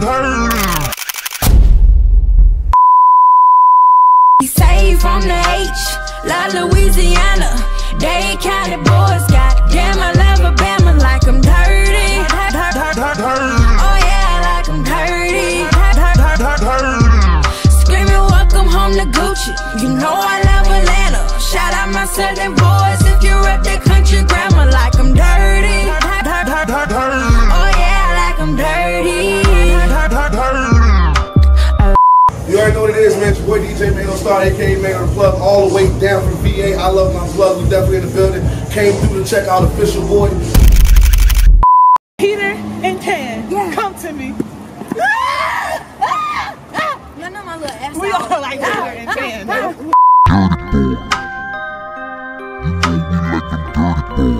Saved from the H, La Louisiana. Dade County boys, goddamn, I love Alabama like I'm dirty. Oh yeah, like I'm dirty. Screaming, welcome home to Gucci. You know I love Atlanta. Shout out my southern boys if you rep that country grammar boy DJ Mayo Star, aka Mayo Plug, all the way down from VA. I love my plug. We definitely in the building. Came through to check out official boy. Peter and Tan, yeah. come to me. you know my little ass. We all like Peter and Tan. Dirty boy. You like dirty.